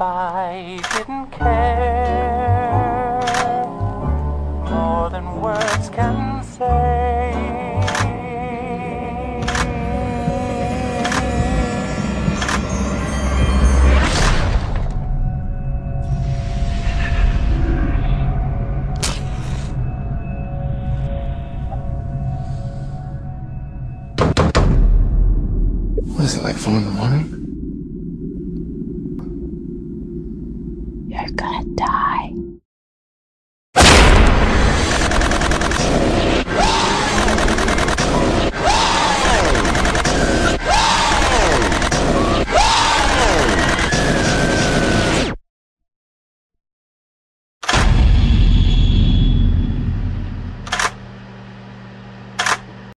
I didn't care more than words can say? What is it, like four in the morning? You're gonna die.